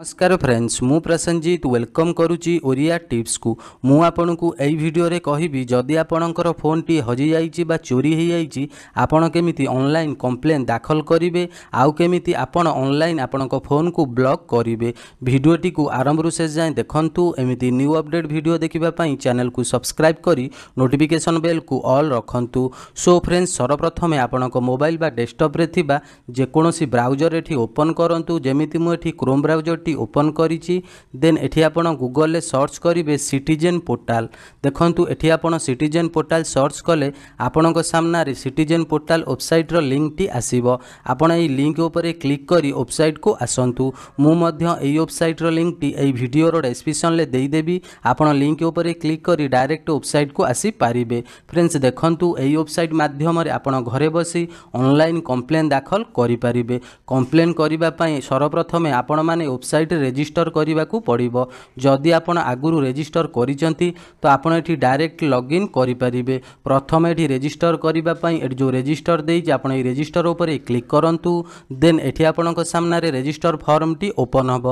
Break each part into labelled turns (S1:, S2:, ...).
S1: নমস্কার ফ্রেন্ডস মু প্রসঞ্জিত ওয়েলকম করুচি ওড়িয়া টিপসকু মু আপনার এই ভিডিওরে কহিবি যদি আপনার ফোনটি হজি যাই বা চোরি হয়ে যাই আপনার কেমিতি অনলাইন কমপ্লেন দাখল করবে আউ কেমিতি আপনার অনলাইন আপনার ফোনকু ব্লক করবে ভিডিওটি আরম্ভু শেষ যায় দেখন্তু এমিতি নিউ অপডেট ভিডিও দেখা চ্যানেলকু সবসক্রাইব করে নোটিফিকেসন বেলকু অল রখন্তু সো ফ্রেন্ডস সর্বপ্রথমে আপনার মোবাইল বা ডেস্কটপে থাকা যেকোন ব্রাউজর এটি ওপন করতু যেমি মু এটি ক্রোম ব্রাউজরটি ବ୍ରାଉଜରଟି ଓପନ୍ କରିଛି ଦେନ୍ ଏଠି ଆପଣ ଗୁଗଲରେ ସର୍ଚ୍ଚ କରିବେ ସିଟିଜେନ୍ ପୋର୍ଟାଲ ଦେଖନ୍ତୁ ଏଠି ଆପଣ ସିଟିଜେନ୍ ପୋର୍ଟାଲ ସର୍ଚ୍ଚ କଲେ ଆପଣଙ୍କ ସାମ୍ନାରେ ସିଟିଜେନ୍ ପୋର୍ଟାଲ ୱେବସାଇଟ୍ର ଲିଙ୍କଟି ଆସିବ। ଆପଣ ଏହି ଲିଙ୍କ ଉପରେ କ୍ଲିକ୍ କରି ୱେବସାଇଟ୍କୁ ଆସନ୍ତୁ। ମୁଁ ମଧ୍ୟ ଏହି ୱେବସାଇଟ୍ର ଲିଙ୍କଟି ଏହି ଭିଡ଼ିଓର ଡେସ୍କ୍ରିପସନ୍ରେ ଦେଇଦେବି। ଆପଣ ଲିଙ୍କ ଉପରେ କ୍ଲିକ୍ କରି ଡାଇରେକ୍ଟ ୱେବସାଇଟ୍କୁ ଆସିପାରିବେ। ଫ୍ରେଣ୍ଡସ୍ ଦେଖନ୍ତୁ ଏହି ୱେବସାଇଟ୍ ମାଧ୍ୟମରେ ଆପଣ ଘରେ ବସି ଅନଲାଇନ୍ କମ୍ପ୍ଲେନ୍ ଦାଖଲ କରିପାରିବେ। କମ୍ପ୍ଲେନ୍ କରିବା ପାଇଁ ସର୍ବପ୍ରଥମେ ଆପଣମାନେ ୱେବସାଇଟ୍ ରେଜିଷ୍ଟର କରିବାକୁ ପଡ଼ିବ। ଯଦି ଆପଣ ଆଗରୁ ରେଜିଷ୍ଟର କରିଛନ୍ତି ତ ଆପଣ ଏଠି ଡାଇରେକ୍ଟ ଲଗ୍ଇନ୍ କରିପାରିବେ। ପ୍ରଥମେ ଏଠି ରେଜିଷ୍ଟର କରିବା ପାଇଁ ଯେଉଁ ରେଜିଷ୍ଟର ଦେଇଛି ଆପଣ ଏହି ରେଜିଷ୍ଟର ଉପରେ କ୍ଲିକ୍ କରନ୍ତୁ। ଦେନ୍ ଏଠି ଆପଣଙ୍କ ସାମ୍ନାରେ ରେଜିଷ୍ଟର ଫର୍ମଟି ଓପନ୍ ହେବ।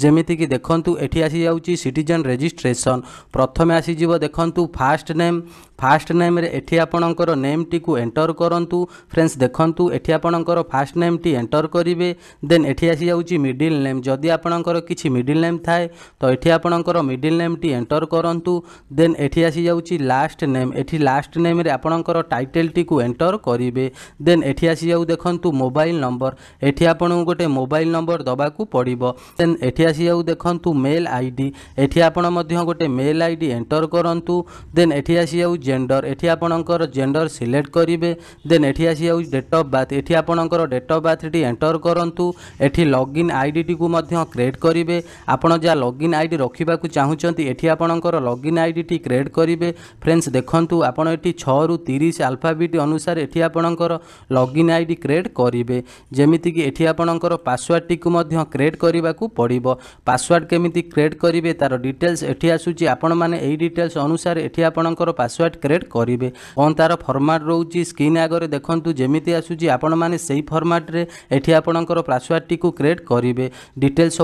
S1: ଯେମିତିକି ଦେଖନ୍ତୁ ଏଠି ଆସିଯାଉଛି ସିଟିଜେନ୍ ରେଜିଷ୍ଟ୍ରେସନ୍ ପ୍ରଥମେ ଆସିଯିବ ଦେଖନ୍ତୁ ଫାଷ୍ଟ ନେମ୍ ଫାଷ୍ଟ ନେମ୍ରେ ଏଠି ଆପଣଙ୍କର ନେମ୍ଟିକୁ ଏଣ୍ଟର କରନ୍ତୁ। ଫ୍ରେଣ୍ଡସ୍ ଦେଖନ୍ତୁ ଏଠି ଆପଣଙ୍କର ଫାଷ୍ଟ ନେମ୍ଟି ଏଣ୍ଟର କରିବେ। ଦେନ୍ ଏଠି ଆସିଯାଉଛି ମିଡ଼ିଲ୍ ନେମ୍ ଯଦି ଆପଣଙ୍କର କିଛି ମିଡ଼ିଲ୍ ନେମ୍ ଥାଏ ତ ଏଠି ଆପଣଙ୍କର ମିଡ଼ିଲ୍ ନେମ୍ଟି ଏଣ୍ଟର କରନ୍ତୁ ଦେନ୍ ଏଠି ଆସିଯାଉଛି ଲାଷ୍ଟ ନେମ୍ ଏଠି ଲାଷ୍ଟ ନେମ୍ରେ ଆପଣଙ୍କର ଟାଇଟେଲ୍ଟିକୁ ଏଣ୍ଟର କରିବେ ଦେନ୍ ଏଠି ଆସିଯାଉ ଦେଖନ୍ତୁ ମୋବାଇଲ୍ ନମ୍ବର ଏଠି ଆପଣଙ୍କୁ ଗୋଟେ ମୋବାଇଲ୍ ନମ୍ବର ଦେବାକୁ ପଡ଼ିବ ଦେନ୍ ଏଠି ଆସିଯାଉ ଦେଖନ୍ତୁ ମେଲ୍ ଆଇ ଡ଼ି ଏଠି ଆପଣ ମଧ୍ୟ ଗୋଟେ ମେଲ୍ ଆଇ ଡ଼ି ଏଣ୍ଟର କରନ୍ତୁ ଦେନ୍ ଏଠି ଆସିଯାଉ ଜେଣ୍ଡର ଏଠି ଆପଣଙ୍କର ଜେଣ୍ଡର ସିଲେକ୍ଟ କରିବେ ଦେନ୍ ଏଠି ଆସିଯାଉଛି ଡେଟ୍ ଅଫ୍ ବାର୍ଥ ଏଠି ଆପଣଙ୍କର ଡେଟ୍ ଅଫ୍ ବାର୍ଥଟି ଏଣ୍ଟର କରନ୍ତୁ ଏଠି ଲଗ୍ଇନ୍ ଆଇଡ଼ିଟିକୁ ମଧ୍ୟ କ୍ରିଏଟ୍ କରିବେ। ଆପଣ ଯାହା ଲଗ୍ଇନ୍ ଆଇଡ଼ି ରଖିବାକୁ ଚାହୁଁଛନ୍ତି ଏଠି ଆପଣଙ୍କର ଲଗ୍ଇନ୍ ଆଇଡ଼ିଟି କ୍ରିଏଟ୍ କରିବେ। ଫ୍ରେଣ୍ଡସ୍ ଦେଖନ୍ତୁ ଆପଣ ଏଠି ଛଅରୁ ତିରିଶ ଆଲଫାବିଟ୍ ଅନୁସାରେ ଏଠି ଆପଣଙ୍କର ଲଗ୍ଇନ୍ ଆଇଡ଼ି କ୍ରିଏଟ୍ କରିବେ। ଯେମିତିକି ଏଠି ଆପଣଙ୍କର ପାସୱାର୍ଡ଼ଟିକୁ ମଧ୍ୟ କ୍ରିଏଟ୍ କରିବାକୁ ପଡ଼ିବ। ପାସୱାର୍ଡ଼ କେମିତି କ୍ରିଏଟ୍ କରିବେ ତା'ର ଡିଟେଲ୍ସ ଏଠି ଆସୁଛି। ଆପଣମାନେ ଏଇ ଡିଟେଲ୍ସ ଅନୁସାରେ ଏଠି ଆପଣଙ୍କର ପାସୱାର୍ଡ଼ କ୍ରିଏଟ୍ କରିବେ। କ'ଣ ତା'ର ଫର୍ମାଟ୍ ରହୁଛି? ସ୍କ୍ରିନ୍ ଆଗରେ ଦେଖନ୍ତୁ ଯେମିତି ଆସୁଛି ଆପଣମାନେ ସେଇ ଫର୍ମାଟ୍ରେ ଏଠି ଆପଣଙ୍କର ପାସୱାର୍ଡ଼ଟିକୁ କ୍ରିଏଟ୍ କରିବେ। ଡିଟେଲ୍ସ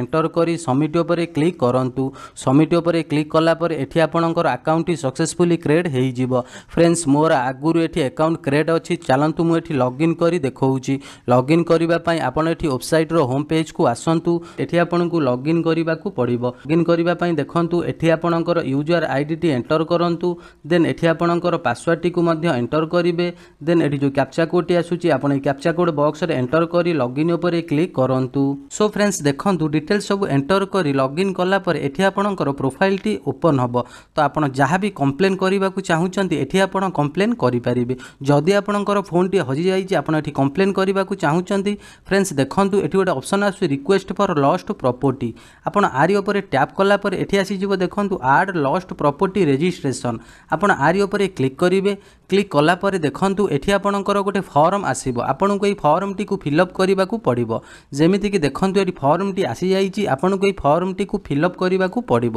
S1: ଏଣ୍ଟର କରି ସବମିଟ୍ ଉପରେ କ୍ଲିକ୍ କରନ୍ତୁ। ସବମିଟ୍ ଉପରେ କ୍ଲିକ୍ କଲା ପରେ ଏଠି ଆପଣଙ୍କର ଆକାଉଣ୍ଟଟି ସକ୍ସେସଫୁଲି କ୍ରିଏଟ୍ ହେଇଯିବ। ଫ୍ରେଣ୍ଡସ୍ ମୋର ଆଗରୁ ଏଠି ଆକାଉଣ୍ଟ କ୍ରିଏଟ୍ ଅଛି। ଚାଲନ୍ତୁ ମୁଁ ଏଠି ଲଗ୍ଇନ୍ କରି ଦେଖାଉଛି। ଲଗ୍ଇନ୍ କରିବା ପାଇଁ ଆପଣ ଏଠି ୱେବସାଇଟ୍ର ହୋମ୍ ପେଜ୍କୁ ଆସନ୍ତୁ। ଏଠି ଆପଣଙ୍କୁ ଲଗ୍ଇନ୍ କରିବାକୁ ପଡ଼ିବ। ଲଗ୍ଇନ୍ କରିବା ପାଇଁ ଦେଖନ୍ତୁ ଏଠି ଆପଣଙ୍କର ୟୁଜର୍ ଆଇଡ଼ିଟି ଏଣ୍ଟର କରନ୍ତୁ। ଦେନ୍ ଏଠି ଆପଣଙ୍କର ପାସୱାର୍ଡ଼ଟିକୁ ମଧ୍ୟ ଏଣ୍ଟର କରିବେ। ଦେନ୍ ଏଠି ଯେଉଁ କ୍ୟାପଚା କୋଡ଼୍ଟି ଆସୁଛି ଆପଣ এই କ୍ୟାପଚା କୋଡ଼୍ ବକ୍ସରେ ଏଣ୍ଟର କରି ଲଗ୍ଇନ୍ ଉପରେ କ୍ଲିକ୍ କରନ୍ତୁ। ସୋ ଫ୍ରେଣ୍ଡସ୍ ଦେଖନ୍ତୁ ଡିଟେଲ୍ସ ସବୁ ଏଣ୍ଟର କରି ଲଗ୍ଇନ୍ କଲା ପରେ ଏଠି ଆପଣଙ୍କର ପ୍ରୋଫାଇଲ୍ଟି ଓପନ୍ ହେବ। ତ ଆପଣ ଯାହା ବି କମ୍ପ୍ଲେନ୍ କରିବାକୁ ଚାହୁଁଛନ୍ତି ଏଠି ଆପଣ କମ୍ପ୍ଲେନ୍ କରିପାରିବେ। ଯଦି ଆପଣଙ୍କର ଫୋନ୍ଟି ହଜିଯାଇଛି ଆପଣ ଏଠି କମ୍ପ୍ଲେନ୍ କରିବାକୁ ଚାହୁଁଛନ୍ତି ଫ୍ରେଣ୍ଡସ୍ ଦେଖନ୍ତୁ ଏଠି ଗୋଟେ ଅପସନ୍ ଆସୁଛି ରିକ୍ୱେଷ୍ଟ ଫର୍ ଲଷ୍ଟ ପ୍ରପର୍ଟି ଆପଣ ଆରି ଉପରେ ଟ୍ୟାପ୍ କଲା ପରେ ଏଠି ଆସିଯିବ ଦେଖନ୍ତୁ ଆଡ୍ ଲଷ୍ଟ ପ୍ରପର୍ଟି ରେଜିଷ୍ଟ୍ରେସନ୍ ଆପଣ ଆରି ଉପରେ କ୍ଲିକ୍ କରିବେ। କ୍ଲିକ୍ କଲା ପରେ ଦେଖନ୍ତୁ ଏଠି ଆପଣଙ୍କର ଗୋଟେ ଫର୍ମ ଆସିବ। ଆପଣଙ୍କୁ ଏଇ ଫର୍ମଟିକୁ ଫିଲ୍ଅପ୍ କରିବାକୁ ପଡ଼ିବ। ଯେମିତିକି ଦେଖନ୍ତୁ ଫର୍ମଟି ଆସିଯାଇଛି ଆପଣଙ୍କୁ ଏଇ ଫର୍ମଟିକୁ ଫିଲ୍ଅପ୍ କରିବାକୁ ପଡ଼ିବ।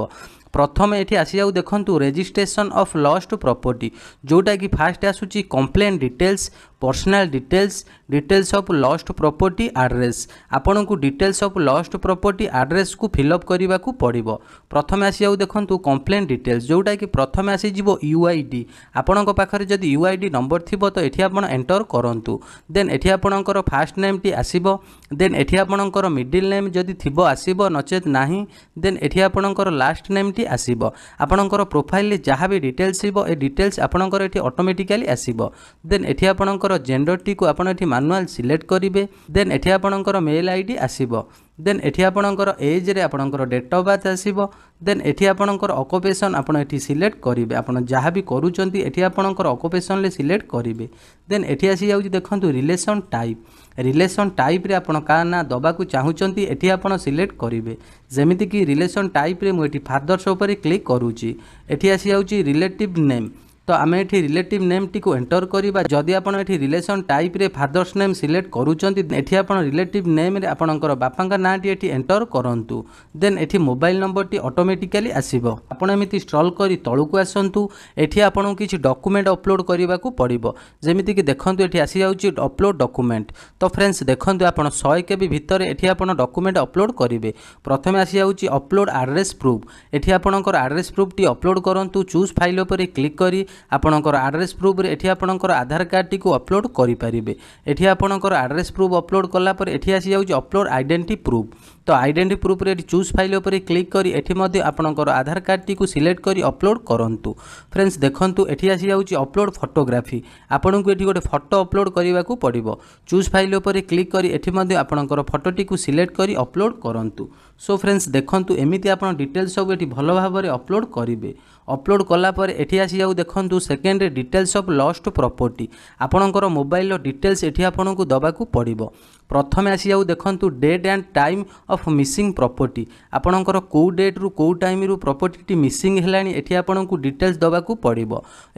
S1: ପ୍ରଥମେ ଏଠି ଆସିଯାଉ ଦେଖନ୍ତୁ ରେଜିଷ୍ଟ୍ରେସନ୍ ଅଫ୍ ଲଷ୍ଟ ପ୍ରପର୍ଟି ଯେଉଁଟାକି ଫାଷ୍ଟ ଆସୁଛି complain details personal details details of lost property address ଆପଣଙ୍କୁ ଡିଟେଲ୍ସ ଅଫ୍ ଲଷ୍ଟ ପ୍ରପର୍ଟି ଆଡ୍ରେସ୍କୁ ଫିଲ୍ଅପ୍ କରିବାକୁ ପଡ଼ିବ। ପ୍ରଥମେ ଆସିଯାଉ ଦେଖନ୍ତୁ କମ୍ପ୍ଲେନ୍ ଡିଟେଲ୍ସ ଯେଉଁଟାକି ପ୍ରଥମେ ଆସିଯିବ ୟୁ ଆଇ ଡି ଆପଣଙ୍କ ପାଖରେ ଯଦି ୟୁ ଆଇ ଡି ନମ୍ବର ଥିବ ତ ଏଠି ଆପଣ ଏଣ୍ଟର କରନ୍ତୁ। ଦେନ୍ ଏଠି ଆପଣଙ୍କର ଫାଷ୍ଟ ନେମ୍ଟି ଆସିବ। ଦେନ୍ ଏଠି ଆପଣଙ୍କର ମିଡ଼ିଲ୍ ନେମ୍ ଯଦି ଥିବ ଆସିବ ନଚେତ୍ ନାହିଁ। ଦେନ୍ ଏଠି ଆପଣଙ୍କର ଲାଷ୍ଟ ନେମ୍ଟି ଆସିବ। ଆପଣଙ୍କର ପ୍ରୋଫାଇଲରେ ଯାହା ବି ଡିଟେଲ୍ସ ଥିବ ଏ ଡିଟେଲ୍ସ ଆପଣଙ୍କର ଏଠି ଅଟୋମେଟିକାଲି ଆସିବ। ଦେନ୍ ଏଠି ଆପଣଙ୍କର ଜେଣ୍ଡରଟିକୁ ଆପଣ ଏଠି ମାନୁଆଲ୍ ସିଲେକ୍ଟ କରିବେ। ଦେନ୍ ଏଠି ଆପଣଙ୍କର ମେଲ୍ ଆଇ ଡ଼ି ଆସିବ। ଦେନ୍ ଏଠି ଆପଣଙ୍କର ଏଜ୍ରେ ଆପଣଙ୍କର ଡେଟ୍ ଅଫ୍ ବାର୍ଥ ଆସିବ। ଦେନ୍ ଏଠି ଆପଣଙ୍କର ଅକୁପେସନ୍ ଆପଣ ଏଠି ସିଲେକ୍ଟ କରିବେ। ଆପଣ ଯାହା ବି କରୁଛନ୍ତି ଏଠି ଆପଣଙ୍କର ଅକୁପେସନ୍ରେ ସିଲେକ୍ଟ କରିବେ। ଦେନ୍ ଏଠି ଆସିଯାଉଛି ଦେଖନ୍ତୁ ରିଲେସନ୍ ଟାଇପ୍ ରିଲେସନ୍ ଟାଇପ୍ରେ ଆପଣ କାହା ନାଁ ଦେବାକୁ ଚାହୁଁଛନ୍ତି ଏଠି ଆପଣ ସିଲେକ୍ଟ କରିବେ। ଯେମିତିକି ରିଲେସନ୍ ଟାଇପ୍ରେ ମୁଁ ଏଠି ଫାଦର୍ସ ଉପରେ କ୍ଲିକ୍ କରୁଛି ଏଠି ଆସିଯାଉଛି ରିଲେଟିଭ୍ ନେମ୍ তো আমি এটি রিলেটিভ নেমটিকে এন্টর করা যদি আপনার এটি রিলেসন টাইপ্রে ফাদর্স নেম সিলেক্ট করছেন এটি আপনার রিলেটিভ নেম্রে আপনার বাপাঙ্ নাঁটি এটি এন্টর করতু দেন এটি মোবাইল নম্বরটি অটোমেটিকালি আসব আপনার এমনি স্টল করে তলকু আসন্তু এটি আপনার কিছু ডকুমেন্ট অপলোড করা পড়ব যেমিকি দেখুন এটি আসি যাচ্ছে অপলোড ডকুমেন্ট তো ফ্রেন্ডস দেখুন আপনার শহে কেবি ভিতরে এটি আপনার ডকুমেন্ট অপলোড করবে প্রথমে আসি যাচ্ছে অপলোড আড্রেস প্রুফ এটি আপনার আড্রেস প্রুফটি অপলোড করতু চুজ ফাইল উপরে ক্লিক করে ଆପଣଙ୍କର ଆଡ୍ରେସ୍ ପ୍ରୁଫ୍ରେ ଏଠି ଆପଣଙ୍କର ଆଧାର କାର୍ଡ଼ଟିକୁ ଅପଲୋଡ଼ କରିପାରିବେ। ଏଠି ଆପଣଙ୍କର ଆଡ୍ରେସ୍ ପ୍ରୁଫ୍ ଅପଲୋଡ଼ କଲା ପରେ ଏଠି ଆସିଯାଉଛି ଅପଲୋଡ଼ ଆଇଡେଣ୍ଟି ପ୍ରୁଫ୍ ତ ଆଇଡେଣ୍ଟି ପ୍ରୁଫ୍ରେ ଏଠି ଚୁଜ୍ ଫାଇଲ୍ ଉପରେ କ୍ଲିକ୍ କରି ଏଠି ମଧ୍ୟ ଆପଣଙ୍କର ଆଧାର କାର୍ଡ଼ଟିକୁ ସିଲେକ୍ଟ କରି ଅପଲୋଡ଼ କରନ୍ତୁ। ଫ୍ରେଣ୍ଡସ୍ ଦେଖନ୍ତୁ ଏଠି ଆସିଯାଉଛି ଅପଲୋଡ଼ ଫଟୋଗ୍ରାଫି ଆପଣଙ୍କୁ ଏଠି ଗୋଟେ ଫଟୋ ଅପଲୋଡ଼ କରିବାକୁ ପଡ଼ିବ। ଚୁଜ୍ ଫାଇଲ୍ ଉପରେ କ୍ଲିକ୍ କରି ଏଠି ମଧ୍ୟ ଆପଣଙ୍କର ଫଟୋଟିକୁ ସିଲେକ୍ଟ କରି ଅପଲୋଡ଼ କରନ୍ତୁ। ସୋ ଫ୍ରେଣ୍ଡସ୍ ଦେଖନ୍ତୁ ଏମିତି ଆପଣ ଡିଟେଲ୍ସ ସବୁ ଏଠି ଭଲ ଭାବରେ ଅପଲୋଡ଼ କରିବେ। ଅପଲୋଡ଼ କଲା ପରେ ଏଠି ଆସିଯାଉ ଦେଖନ୍ତୁ ସେକେଣ୍ଡରେ ଡିଟେଲ୍ସ ଅଫ୍ ଲଷ୍ଟ ପ୍ରପର୍ଟି ଆପଣଙ୍କର ମୋବାଇଲର ଡିଟେଲ୍ସ ଏଠି ଆପଣଙ୍କୁ ଦେବାକୁ ପଡ଼ିବ। ପ୍ରଥମେ ଆସିଯାଉ ଦେଖନ୍ତୁ date and time of missing property ଆପଣଙ୍କର କେଉଁ ଡେଟ୍ରୁ କେଉଁ ଟାଇମ୍ରୁ ପ୍ରପର୍ଟିଟି ମିସିଂ ହେଲାଣି ଏଠି ଆପଣଙ୍କୁ ଡିଟେଲ୍ସ ଦେବାକୁ ପଡ଼ିବ।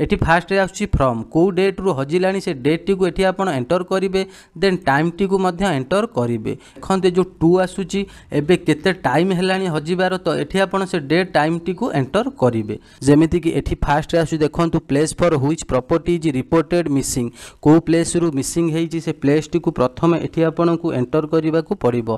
S1: ଏଠି ଫାର୍ଷ୍ଟରେ ଆସୁଛି ଫ୍ରମ୍ କେଉଁ ଡେଟ୍ରୁ ହଜିଲାଣି ସେ ଡେଟ୍ଟିକୁ ଏଠି ଆପଣ ଏଣ୍ଟର କରିବେ ଦେନ୍ ଟାଇମ୍ଟିକୁ ମଧ୍ୟ ଏଣ୍ଟର କରିବେ। ଦେଖନ୍ତୁ ଯେଉଁ ଟୁ ଆସୁଛି ଏବେ କେତେ ଟାଇମ୍ ହେଲାଣି ହଜିବାର ତ ଏଠି ଆପଣ ସେ ଡେଟ୍ ଟାଇମ୍ଟିକୁ ଏଣ୍ଟର କରିବେ। ଯେମିତିକି ଏଠି ଫାର୍ଷ୍ଟରେ ଆସୁଛି ଦେଖନ୍ତୁ place for which property is reported missing କେଉଁ ପ୍ଲେସ୍ରୁ ମିସିଂ ହେଇଛି ସେ ପ୍ଲେସ୍ଟିକୁ ପ୍ରଥମେ ଏଠି ଆପଣଙ୍କୁ ଏଣ୍ଟର କରିବାକୁ ପଡ଼ିବ।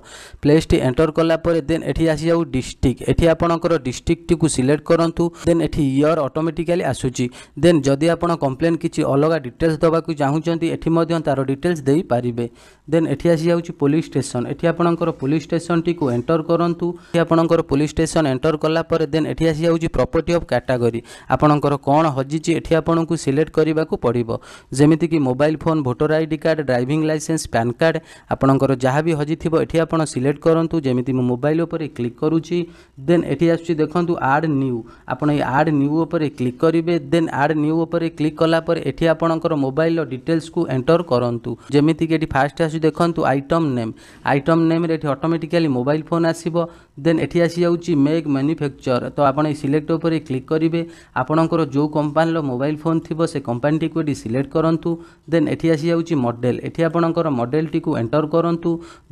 S1: ପ୍ଲେସ୍ଟି ଏଣ୍ଟର କଲା ପରେ ଦେନ୍ ଏଠି ଆସିଯାଉ ଡିଷ୍ଟ୍ରିକ୍ଟ ଏଠି ଆପଣଙ୍କର ଡିଷ୍ଟ୍ରିକ୍ଟଟିକୁ ସିଲେକ୍ଟ କରନ୍ତୁ ଦେନ୍ ଏଠି ଇୟର୍ ଅଟୋମେଟିକାଲି ଆସୁଛି। ଦେନ୍ ଯଦି ଆପଣ କମ୍ପ୍ଲେନ୍ କିଛି ଅଲଗା ଡିଟେଲ୍ସ ଦେବାକୁ ଚାହୁଁଛନ୍ତି ଏଠି ମଧ୍ୟ ତା'ର ଡିଟେଲ୍ସ ଦେଇପାରିବେ। ଦେନ୍ ଏଠି ଆସିଯାଉଛି ପୋଲିସ୍ ଷ୍ଟେସନ୍ ଏଠି ଆପଣଙ୍କର ପୋଲିସ୍ ଷ୍ଟେସନଟିକୁ ଏଣ୍ଟର କରନ୍ତୁ। ଏଠି ଆପଣଙ୍କର ପୋଲିସ୍ ଷ୍ଟେସନ୍ ଏଣ୍ଟର କଲା ପରେ ଦେନ୍ ଏଠି ଆସିଯାଉଛି ପ୍ରପର୍ଟି ଅଫ୍ କ୍ୟାଟାଗୋରୀ ଆପଣଙ୍କର କ'ଣ ହଜିଛି ଏଠି ଆପଣଙ୍କୁ ସିଲେକ୍ଟ କରିବାକୁ ପଡ଼ିବ। ଯେମିତିକି mobile phone voter I D card driving licence PAN card ଆପଣଙ୍କର ଯାହା ବି ହଜିଥିବ ଏଠି ଆପଣ ସିଲେକ୍ଟ କରନ୍ତୁ ଯେମିତି ମୁଁ ମୋବାଇଲ ଉପରେ କ୍ଲିକ୍ କରୁଛି ଦେନ୍ ଏଠି ଆସୁଛି ଦେଖନ୍ତୁ ଆଡ଼୍ ନ୍ୟୁ ଆପଣ ଏଇ ଆଡ଼୍ ନ୍ୟୁ ଉପରେ କ୍ଲିକ୍ କରିବେ ଦେନ୍ ଆଡ଼୍ ନ୍ୟୁ ଉପରେ କ୍ଲିକ୍ କଲା ପରେ ଏଠି ଆପଣଙ୍କର ମୋବାଇଲର ଡିଟେଲ୍ସକୁ ଏଣ୍ଟର କରନ୍ତୁ। ଯେମିତିକି ଏଠି ଫାଷ୍ଟ ଆସୁଛି ଦେଖନ୍ତୁ ଆଇଟମ୍ ନେମ୍ ଆଇଟମ୍ ନେମ୍ରେ ଏଠି ଅଟୋମେଟିକାଲି ମୋବାଇଲ ଫୋନ୍ ଆସିବ। ଦେନ୍ ଏଠି ଆସିଯାଉଛି ମେକ୍ ମ୍ୟାନୁଫ୍ୟାକ୍ଚର ତ ଆପଣ ଏଇ ସିଲେକ୍ଟ ଉପରେ କ୍ଲିକ୍ କରିବେ। ଆପଣଙ୍କର ଯେଉଁ କମ୍ପାନୀର ମୋବାଇଲ ଫୋନ୍ ଥିବ ସେ କମ୍ପାନୀଟିକୁ ଏଠି ସିଲେକ୍ଟ କରନ୍ତୁ। ଦେନ୍ ଏଠି ଆସିଯାଉଛି ମଡ଼େଲ୍ ଏଠି ଆପଣଙ୍କର ମଡ଼େଲଟିକୁ ଏଣ୍ଟର କରନ୍ତୁ।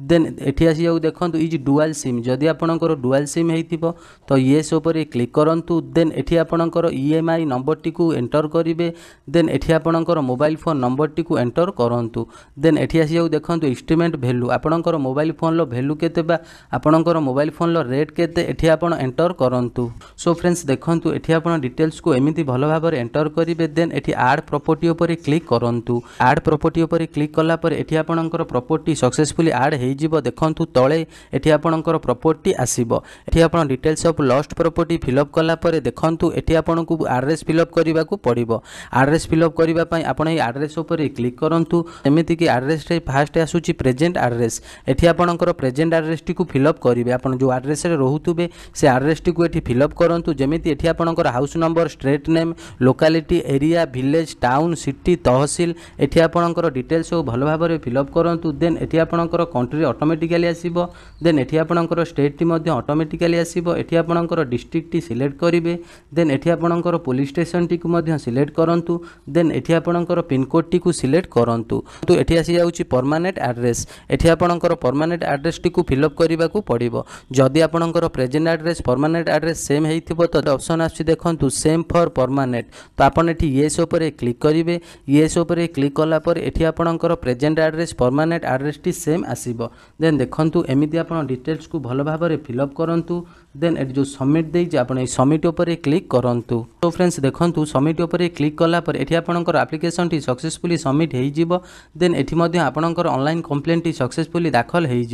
S1: ଦେନ୍ ଏଠି ଆସିଯାଉ ଦେଖନ୍ତୁ ଇଜ୍ ଡୁଆଲ୍ ସିମ୍ ଯଦି ଆପଣଙ୍କର ଡୁଆଲ୍ ସିମ୍ ହେଇଥିବ ତ ୟେସ୍ ଉପରେ କ୍ଲିକ୍ କରନ୍ତୁ। ଦେନ୍ ଏଠି ଆପଣଙ୍କର ଇ ଏମ୍ ଆଇ ନମ୍ବରଟିକୁ ଏଣ୍ଟର କରିବେ। ଦେନ୍ ଏଠି ଆପଣଙ୍କର ମୋବାଇଲ ଫୋନ୍ ନମ୍ବରଟିକୁ ଏଣ୍ଟର କରନ୍ତୁ। ଦେନ୍ ଏଠି ଆସିଯାଉ ଦେଖନ୍ତୁ ଇନଷ୍ଟ୍ରୁମେଣ୍ଟ ଭ୍ୟାଲୁ ଆପଣଙ୍କର ମୋବାଇଲ ଫୋନ୍ର ଭ୍ୟାଲୁ କେତେ ବା? ଆପଣଙ୍କର ମୋବାଇଲ ଫୋନ୍ର ରେଟ୍ କେତେ ଏଠି ଆପଣ ଏଣ୍ଟର କରନ୍ତୁ। ସୋ ଫ୍ରେଣ୍ଡସ୍ ଦେଖନ୍ତୁ ଏଠି ଆପଣ ଡିଟେଲ୍ସକୁ ଏମିତି ଭଲ ଭାବରେ ଏଣ୍ଟର କରିବେ ଦେନ୍ ଏଠି ଆଡ଼୍ ପ୍ରପର୍ଟି ଉପରେ କ୍ଲିକ୍ କରନ୍ତୁ। ଆଡ଼୍ ପ୍ରପର୍ଟି ଉପରେ କ୍ଲିକ୍ କଲା ପରେ ଏଠି ଆପଣଙ୍କର ପ୍ରପର୍ଟି ସକ୍ସେସଫୁଲି ଆଡ଼୍ ହେଇଯିବ। ଦେଖନ୍ତୁ ତଳେ ଏଠି ଆପଣଙ୍କର ପ୍ରପର୍ଟି ଆସିବ। ଏଠି ଆପଣ details of lost property fill up କଲା ପରେ ଦେଖନ୍ତୁ ଏଠି ଆପଣଙ୍କୁ ଆଡ୍ରେସ୍ ଫିଲ୍ଅପ୍ କରିବାକୁ ପଡ଼ିବ। ଆଡ୍ରେସ୍ ଫିଲ୍ଅପ୍ କରିବା ପାଇଁ ଆପଣ ଏଇ ଆଡ୍ରେସ୍ ଉପରେ କ୍ଲିକ୍ କରନ୍ତୁ। ଏମିତିକି ଆଡ୍ରେସ୍ରେ ଫାଷ୍ଟ ଆସୁଛି ପ୍ରେଜେଣ୍ଟ ଆଡ୍ରେସ୍ ଏଠି ଆପଣଙ୍କର ପ୍ରେଜେଣ୍ଟ ଆଡ୍ରେସ୍ଟିକୁ ଫିଲ୍ଅପ୍ କରିବେ। ଆପଣ ଯେଉଁ ଆଡ୍ରେସ୍ରେ ରହୁଥିବେ ସେ ଆଡ୍ରେସ୍ଟିକୁ ଏଠି ଫିଲ୍ଅପ୍ କରନ୍ତୁ। ଯେମିତି ଏଠି ଆପଣଙ୍କର house number street name locality area village town city tehsil ଏଠି ଆପଣଙ୍କର ଡିଟେଲ୍ସ ସବୁ ଭଲ ଭାବରେ ଫିଲ୍ଅପ୍ କରନ୍ତୁ। ଦେନ୍ ଏଠି ଆପଣଙ୍କର କଣ୍ଟ୍ରି ଅଟୋମେଟିକାଲି ଆସିବ। ଦେନ୍ ଏଠି ଆପଣଙ୍କର ଷ୍ଟେଟ୍ଟି ମଧ୍ୟ ଅଟୋମେଟିକାଲି ଆସିବ। ଏଠି ଆପଣଙ୍କର ଡିଷ୍ଟ୍ରିକ୍ଟଟି ସିଲେକ୍ଟ କରିବେ। ଦେନ୍ ଏଠି ଆପଣଙ୍କର ପୋଲିସ୍ ଷ୍ଟେସନଟିକୁ ମଧ୍ୟ ସିଲେକ୍ଟ କରନ୍ତୁ। ଦେନ୍ ଏଠି ଆପଣଙ୍କର ପିନ୍କୋଡ଼୍ଟିକୁ ସିଲେକ୍ଟ କରନ୍ତୁ। କିନ୍ତୁ ଏଠି ଆସିଯାଉଛି ପରମାନେଣ୍ଟ ଆଡ୍ରେସ୍ ଏଠି ଆପଣଙ୍କର ପରମାନେଣ୍ଟ ଆଡ୍ରେସ୍ଟିକୁ ଫିଲ୍ଅପ୍ କରିବାକୁ ପଡ଼ିବ। ଯଦି যদি আপনার present address permanent address same হয়েছিল তো অপসন আসছে দেখুন সেম ফর পরমানেন্ট তো আপনার এটি ইয়েস উপরে ক্লিক করবে। ইয়েস উপরে ক্লিক কলাপরে এটি আপনার প্রেজেন্ট আড্রেস পরমানেন্ট আড্রেসটি সেম আসব। দেন দেখুন, এমিতি আপনার ডিটেলসু ভালো ভাবে ফিল আপ করতু দেন এটি যে সবমিট দিয়েছে আপনার এই সবমিট উপরে ক্লিক করতু তো ফ্রেন্ডস দেখুন সবমিট উপরে ক্লিক কলাপরে এটি আপনার আপ্লিকেসনটি সকসেসফুলি সবমিট হয়ে দেন এটি আপনার অনলাইন কমপ্লেনটি সকসেসফুলি দাখল হয়ে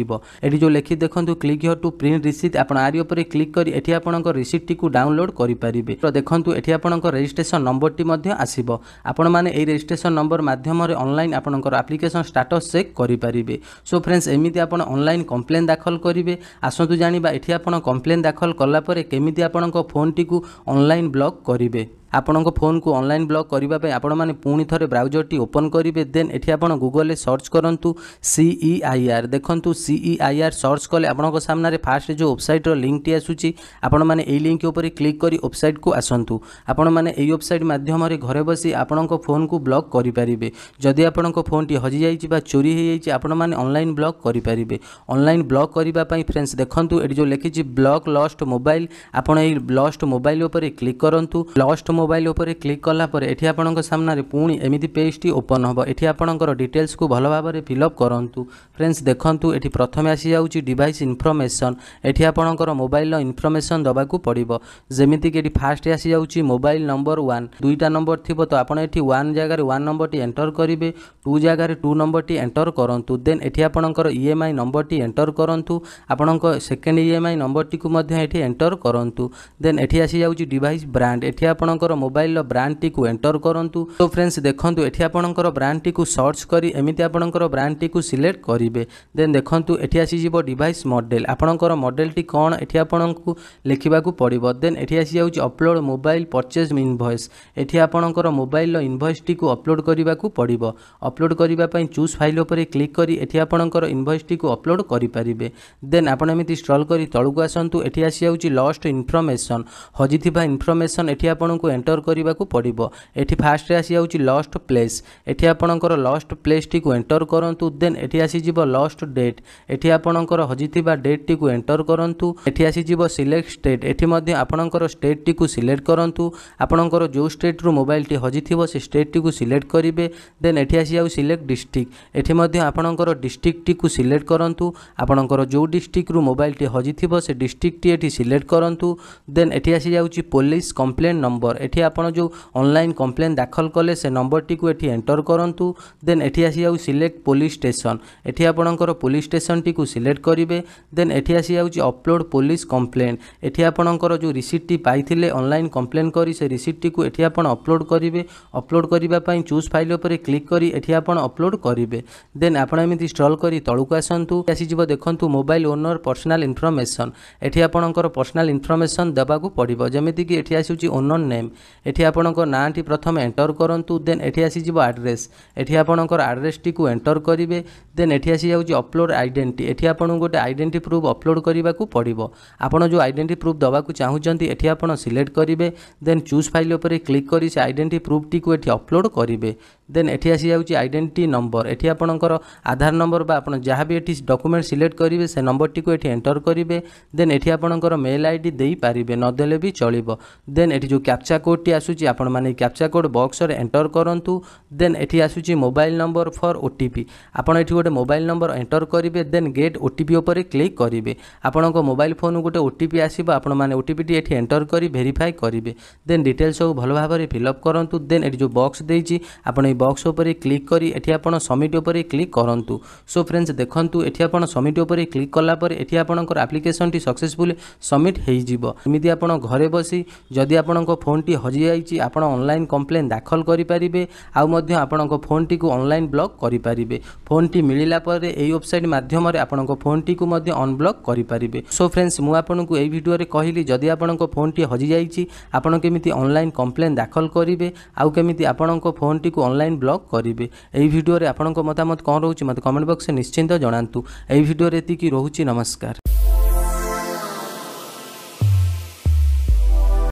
S1: এটি যে লেখি দেখুন click here to print receipt ଆପଣ ଆରି ଉପରେ କ୍ଲିକ୍ କରି ଏଠି ଆପଣଙ୍କ ରିସିପ୍ଟଟିକୁ ଡାଉନଲୋଡ୍ କରିପାରିବେ। ତ ଦେଖନ୍ତୁ ଏଠି ଆପଣଙ୍କ ରେଜିଷ୍ଟ୍ରେସନ ନମ୍ବରଟି ମଧ୍ୟ ଆସିବ। ଆପଣମାନେ ଏଇ ରେଜିଷ୍ଟ୍ରେସନ ନମ୍ବର ମାଧ୍ୟମରେ ଅନଲାଇନ୍ ଆପଣଙ୍କର ଆପ୍ଲିକେସନ ଷ୍ଟାଟସ୍ ଚେକ୍ କରିପାରିବେ। ସୋ ଫ୍ରେଣ୍ଡସ୍ ଏମିତି ଆପଣ ଅନଲାଇନ୍ କମ୍ପ୍ଲେନ୍ ଦାଖଲ କରିବେ। ଆସନ୍ତୁ ଜାଣିବା ଏଠି ଆପଣ କମ୍ପ୍ଲେନ୍ ଦାଖଲ କଲା ପରେ କେମିତି ଆପଣଙ୍କ ଫୋନ୍ଟିକୁ ଅନଲାଇନ୍ ବ୍ଲକ୍ କରିବେ। ଆପଣଙ୍କ ଫୋନ୍କୁ ଅନଲାଇନ୍ ବ୍ଲକ୍ କରିବା ପାଇଁ ଆପଣମାନେ ପୁଣି ଥରେ ବ୍ରାଉଜରଟି ଓପନ୍ କରିବେ ଦେନ୍ ଏଠି ଆପଣ ଗୁଗଲରେ ସର୍ଚ୍ଚ କରନ୍ତୁ ସିଇ ଆଇ ଆର୍ ଦେଖନ୍ତୁ ସିଇ ଆଇ ଆର୍ ସର୍ଚ୍ଚ କଲେ ଆପଣଙ୍କ ସାମ୍ନାରେ ଫାଷ୍ଟ ଯେଉଁ ୱେବସାଇଟ୍ର ଲିଙ୍କଟି ଆସୁଛି ଆପଣମାନେ ଏହି ଲିଙ୍କ ଉପରେ କ୍ଲିକ୍ କରି ୱେବସାଇଟ୍କୁ ଆସନ୍ତୁ। ଆପଣମାନେ ଏହି ୱେବସାଇଟ୍ ମାଧ୍ୟମରେ ଘରେ ବସି ଆପଣଙ୍କ ଫୋନ୍କୁ ବ୍ଲକ୍ କରିପାରିବେ। ଯଦି ଆପଣଙ୍କ ଫୋନ୍ଟି ହଜିଯାଇଛି ବା ଚୋରି ହୋଇଯାଇଛି ଆପଣମାନେ ଅନଲାଇନ୍ ବ୍ଲକ୍ କରିପାରିବେ। ଅନଲାଇନ୍ ବ୍ଲକ୍ କରିବା ପାଇଁ ଫ୍ରେଣ୍ଡସ୍ ଦେଖନ୍ତୁ ଏଠି ଯେଉଁ ଲେଖିଛି ବ୍ଲକ୍ ଲଷ୍ଟ ମୋବାଇଲ ଆପଣ এই ଲଷ୍ଟ ମୋବାଇଲ ଉପରେ କ୍ଲିକ୍ କରନ୍ତୁ। ଲଷ୍ଟ ମୋବାଇଲ ଉପରେ କ୍ଲିକ୍ କଲା ପରେ ଏଠି ଆପଣଙ୍କ ସାମ୍ନାରେ ପୁଣି ଏମିତି ପେଜ୍ଟି ଓପନ୍ ହେବ। ଏଠି ଆପଣଙ୍କର ଡିଟେଲ୍ସକୁ ଭଲ ଭାବରେ ଫିଲ୍ଅପ୍ କରନ୍ତୁ। ଫ୍ରେଣ୍ଡସ୍ ଦେଖନ୍ତୁ ଏଠି ପ୍ରଥମେ ଆସିଯାଉଛି ଡିଭାଇସ୍ ଇନଫର୍ମେସନ୍ ଏଠି ଆପଣଙ୍କର ମୋବାଇଲର ଇନଫର୍ମେସନ୍ ଦେବାକୁ ପଡ଼ିବ। ଯେମିତିକି ଏଠି ଫାଷ୍ଟ ଆସିଯାଉଛି ମୋବାଇଲ ନମ୍ବର ୱାନ୍ ଦୁଇଟା ନମ୍ବର ଥିବ ତ ଆପଣ ଏଠି ୱାନ୍ ଜାଗାରେ ୱାନ୍ ନମ୍ବରଟି ଏଣ୍ଟର କରିବେ ଟୁ ଜାଗାରେ ଟୁ ନମ୍ବରଟି ଏଣ୍ଟର କରନ୍ତୁ। ଦେନ୍ ଏଠି ଆପଣଙ୍କର ଇ ଏମ୍ ଆଇ ନମ୍ବରଟି ଏଣ୍ଟର କରନ୍ତୁ। ଆପଣଙ୍କ ସେକେଣ୍ଡ ଇ ଏମ୍ ଆଇ ନମ୍ବରଟିକୁ ମଧ୍ୟ ଏଠି ଏଣ୍ଟର କରନ୍ତୁ। ଦେନ୍ ଏଠି ଆସିଯାଉଛି ଡିଭାଇସ୍ ବ୍ରାଣ୍ଡ ଏଠି ଆପଣଙ୍କର ମୋବାଇଲର ବ୍ରାଣ୍ଡଟିକୁ ଏଣ୍ଟର କରନ୍ତୁ। ତ ଫ୍ରେଣ୍ଡସ୍ ଦେଖନ୍ତୁ ଏଠି ଆପଣଙ୍କର ବ୍ରାଣ୍ଡଟିକୁ ସର୍ଚ୍ଚ କରି ଏମିତି ଆପଣଙ୍କର ବ୍ରାଣ୍ଡଟିକୁ ସିଲେକ୍ଟ କରିବେ। ଦେନ୍ ଦେଖନ୍ତୁ ଏଠି ଆସିଯିବ ଡିଭାଇସ୍ ମଡ଼େଲ ଆପଣଙ୍କର ମଡ଼େଲଟି କ'ଣ? ଏଠି ଆପଣଙ୍କୁ ଲେଖିବାକୁ ପଡ଼ିବ। ଦେନ୍ ଏଠି ଆସିଯାଉଛି ଅପଲୋଡ଼ ମୋବାଇଲ ପରଚେଜ୍ ଇନଭଏସ୍ ଏଠି ଆପଣଙ୍କର ମୋବାଇଲର ଇନଭଏସଟିକୁ ଅପଲୋଡ଼ କରିବାକୁ ପଡ଼ିବ। ଅପଲୋଡ଼ କରିବା ପାଇଁ ଚୁଜ୍ ଫାଇଲ୍ ଉପରେ କ୍ଲିକ୍ କରି ଏଠି ଆପଣଙ୍କର ଇନଭଏସଟିକୁ ଅପଲୋଡ଼ କରିପାରିବେ। ଦେନ୍ ଆପଣ ଏମିତି ଷ୍ଟ୍ରଲ୍ କରି ତଳକୁ ଆସନ୍ତୁ। ଏଠି ଆସିଯାଉଛି ଲଷ୍ଟ ଇନଫର୍ମେସନ୍ ହଜିଥିବା ଇନଫର୍ମେସନ୍ ଏଠି ଆପଣଙ୍କୁ ଏଣ୍ଟର କରିବାକୁ ପଡ଼ିବ। ଏଠି ଫାଷ୍ଟରେ ଆସିଯାଉଛି ଲଷ୍ଟ ପ୍ଲେସ୍ ଏଠି ଆପଣଙ୍କର ଲଷ୍ଟ ପ୍ଲେସ୍ଟିକୁ ଏଣ୍ଟର କରନ୍ତୁ ଦେନ୍ ଏଠି ଆସିଯିବ ଲଷ୍ଟ ଡେଟ୍ ଏଠି ଆପଣଙ୍କର ହଜିଥିବା ଡେଟ୍ଟିକୁ ଏଣ୍ଟର କରନ୍ତୁ ଏଠି ଆସିଯିବ ସିଲେକ୍ଟ ଷ୍ଟେଟ୍ ଏଠି ମଧ୍ୟ ଆପଣଙ୍କର ଷ୍ଟେଟ୍ଟିକୁ ସିଲେକ୍ଟ କରନ୍ତୁ। ଆପଣଙ୍କର ଯେଉଁ ଷ୍ଟେଟ୍ରୁ ମୋବାଇଲଟି ହଜିଥିବ ସେ ଷ୍ଟେଟ୍ଟିକୁ ସିଲେକ୍ଟ କରିବେ। ଦେନ୍ ଏଠି ଆସିଯାଉ ସିଲେକ୍ଟ ଡିଷ୍ଟ୍ରିକ୍ଟ ଏଠି ମଧ୍ୟ ଆପଣଙ୍କର ଡିଷ୍ଟ୍ରିକ୍ଟଟିକୁ ସିଲେକ୍ଟ କରନ୍ତୁ। ଆପଣଙ୍କର ଯେଉଁ ଡିଷ୍ଟ୍ରିକ୍ଟରୁ ମୋବାଇଲଟି ହଜିଥିବ ସେ ଡିଷ୍ଟ୍ରିକ୍ଟଟି ଏଠି ସିଲେକ୍ଟ କରନ୍ତୁ। ଦେନ୍ ଏଠି ଆସିଯାଉଛି ପୋଲିସ କମ୍ପ୍ଲେନ୍ ନମ୍ବର এটি আপনার যে অনলাইন কমপ্লেন দাখল কলে সে নম্বরটি এটি এন্টর করতু দেন এটি আসি যাও সিলেক্ট পুলিশ স্টেসন এটি আপনার পুলিশ স্টেসনটি সিলেক্ট করবে দেন এটি আসি যাচ্ছে অপলোড পুলিশ কমপ্লেন এটি আপনার যে রিসিপ্টটি পাইলে অনলাইন কমপ্লেন করে সে রিসিপ্টটি এটি আপনার অপলোড করবে অপলোড করা চুজ ফাইল উপরে ক্লিক করে এটি আপনার অপলোড করবে দেন আপনার এমনি স্টল করে তলকু আসন্তু আসিযোগ দেখুন মোবাইল ওনর পর্সনাল ইনফরমেসন এটি আপনার পর্সনাল ইনফরমেসন দেওয়া পড়ব যেমিকি এটি আসুচি ওনর নেম ଏଠି ଆପଣଙ୍କ ନାଁଟି ପ୍ରଥମେ ଏଣ୍ଟର କରନ୍ତୁ ଦେନ୍ ଏଠି ଆସିଯିବ ଆଡ୍ରେସ୍ ଏଠି ଆପଣଙ୍କର ଆଡ୍ରେସ୍ଟିକୁ ଏଣ୍ଟର କରିବେ ଦେନ୍ ଏଠି ଆସିଯାଉଛି ଅପଲୋଡ଼ ଆଇଡେଣ୍ଟି ଏଠି ଆପଣଙ୍କୁ ଗୋଟେ ଆଇଡେଣ୍ଟି ପ୍ରୁଫ୍ ଅପଲୋଡ଼ କରିବାକୁ ପଡ଼ିବ ଆପଣ ଯେଉଁ ଆଇଡେଣ୍ଟି ପ୍ରୁଫ୍ ଦେବାକୁ ଚାହୁଁଛନ୍ତି ଏଠି ଆପଣ ସିଲେକ୍ଟ କରିବେ ଦେନ୍ ଚୁଜ୍ ଫାଇଲ୍ ଉପରେ କ୍ଲିକ୍ କରି ସେ ଆଇଡେଣ୍ଟି ପ୍ରୁଫ୍ଟିକୁ ଏଠି ଅପଲୋଡ଼ କରିବେ ଦେନ୍ ଏଠି ଆସିଯାଉଛି ଆଇଡେଣ୍ଟି ନମ୍ବର ଏଠି ଆପଣଙ୍କର ଆଧାର ନମ୍ବର ବା ଆପଣ ଯାହା ବି ଏଠି ଡକୁମେଣ୍ଟ ସିଲେକ୍ଟ କରିବେ ସେ ନମ୍ବରଟିକୁ ଏଠି ଏଣ୍ଟର କରିବେ ଦେନ୍ ଏଠି ଆପଣଙ୍କର ମେଲ୍ ଆଇ ଡି ଦେଇପାରିବେ ନଦେଲେ ବି ଚଳିବ ଦେନ୍ ଏଠି ଯେଉଁ କ୍ୟାପଚା କୋଡ଼୍ଟି ଆସୁଛି ଆପଣମାନେ ଏହି କ୍ୟାପଚା କୋଡ଼୍ ବକ୍ସରେ ଏଣ୍ଟର କରନ୍ତୁ ଦେନ୍ ଏଠି ଆସୁଛି mobile number for O T P ଆପଣ ଏଠି ଗୋଟେ ମୋବାଇଲ ନମ୍ବର ଏଣ୍ଟର କରିବେ then get O T P ଉପରେ କ୍ଲିକ୍ କରିବେ ଆପଣଙ୍କ ମୋବାଇଲ ଫୋନ୍କୁ ଗୋଟେ ଓ ଟି ପି ଆସିବ ଆପଣମାନେ ଓ ଟି ପିଟି ଏଠି ଏଣ୍ଟର କରି ଭେରିଫାଏ କରିବେ ଦେନ୍ ଡିଟେଲ୍ସ ସବୁ ଭଲ ଭାବରେ ଫିଲ୍ଅପ୍ କରନ୍ତୁ ଦେନ୍ ଏଠି ଯେଉଁ ବକ୍ସ ଦେଇଛି ଆପଣ এই বক্স উপরে ক্লিক করে এটি আপনার সমিট উপরে ক্লিক করতু সো ফ্রেন্ডস দেখুন এটি আপনার সমিট উপরে ক্লিক কলাপরে এটি আপনার আপ্লিকেসনটি সকসেসফুলি সমিট হয়ে যাব এমনি আপনার ঘরে বসি যদি আপনার ফোনটি ଫୋନ୍ଟି ହଜିଯାଇଛି ଆପଣ ଅନଲାଇନ୍ କମ୍ପ୍ଲେନ୍ ଦାଖଲ କରିପାରିବେ ଆଉ ମଧ୍ୟ ଆପଣଙ୍କ ଫୋନ୍ଟିକୁ ଅନଲାଇନ୍ ବ୍ଲକ୍ କରିପାରିବେ। ଫୋନ୍ଟି ମିଳିଲା ପରେ ଏହି ୱେବସାଇଟ୍ ମାଧ୍ୟମରେ ଆପଣଙ୍କ ଫୋନ୍ଟିକୁ ମଧ୍ୟ ଅନବ୍ଲକ୍ କରିପାରିବେ। ସୋ ଫ୍ରେଣ୍ଡସ୍ ମୁଁ ଆପଣଙ୍କୁ ଏହି ଭିଡ଼ିଓରେ କହିଲି ଯଦି ଆପଣଙ୍କ ଫୋନ୍ଟି ହଜିଯାଇଛି ଆପଣ କେମିତି ଅନଲାଇନ୍ କମ୍ପ୍ଲେନ୍ ଦାଖଲ କରିବେ ଆଉ କେମିତି ଆପଣଙ୍କ ଫୋନ୍ଟିକୁ ଅନଲାଇନ୍ ବ୍ଲକ୍ କରିବେ। ଏହି ଭିଡ଼ିଓରେ ଆପଣଙ୍କ ମତାମତ କ'ଣ ରହୁଛି ମୋତେ କମେଣ୍ଟ ବକ୍ସରେ ନିଶ୍ଚିନ୍ତ ଜଣାନ୍ତୁ। ଏହି ଭିଡ଼ିଓରେ ଏତିକି ରହୁଛି ନମସ୍କାର।